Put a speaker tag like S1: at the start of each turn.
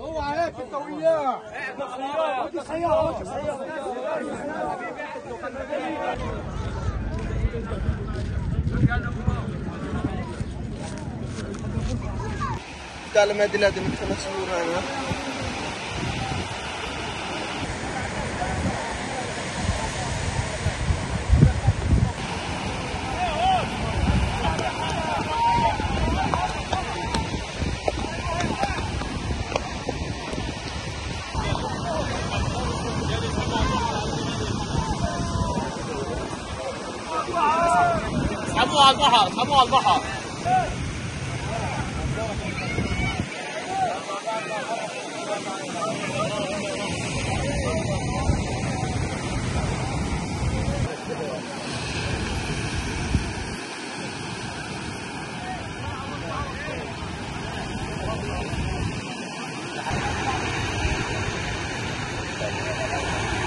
S1: هو هيك انت وياه
S2: تعلم هذه لازم نصور
S3: أنا على البحر اسحبوها على البحر